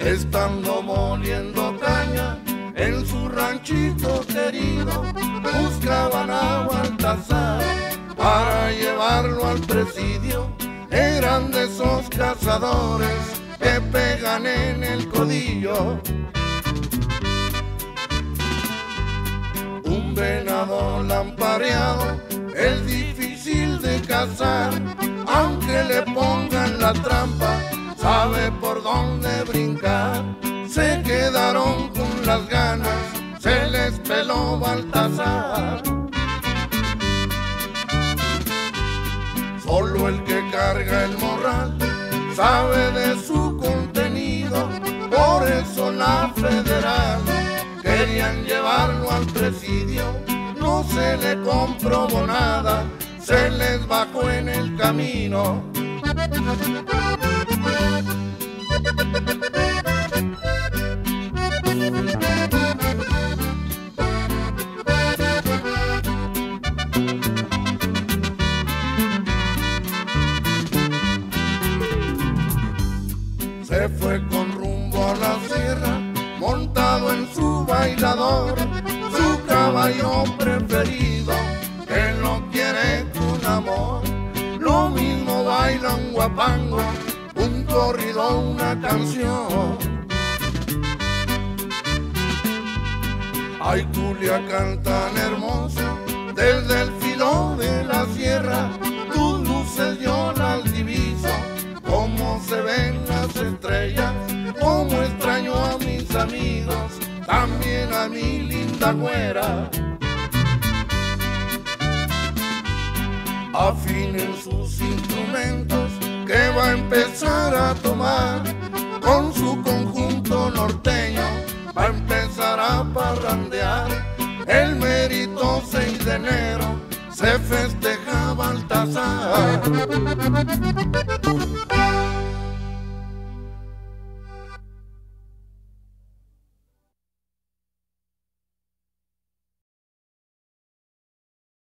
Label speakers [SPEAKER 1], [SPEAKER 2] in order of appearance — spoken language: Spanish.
[SPEAKER 1] Estando moliendo caña en su ranchito querido, buscaban a Baltasar para llevarlo al presidio. Eran de esos cazadores que pegan en el codillo. Un venado lampareado es difícil de cazar, aunque le pongan la trampa, sabe por dónde brincar. Se quedaron con las ganas, se les peló Baltasar. Solo el que carga el morral sabe de su contenido, por eso la federal querían llevarlo al presidio, no se le comprobó nada, se les bajó en el camino. Se fue con rumbo a la sierra, montado en su bailador, su caballo preferido, que lo quiere con amor. Lo mismo baila un guapango, un corrido, una canción. Ay, Culiacán tan hermoso, desde el filo de la sierra, tus luces yo las diviso, cómo se ven las estrellas, cómo extraño a mis amigos, también a mi linda güera. Afinen sus instrumentos, que va a empezar a tomar con su conjunto norteño, va a empezar a parrandear. El mérito 6 de enero se festeja Baltasar.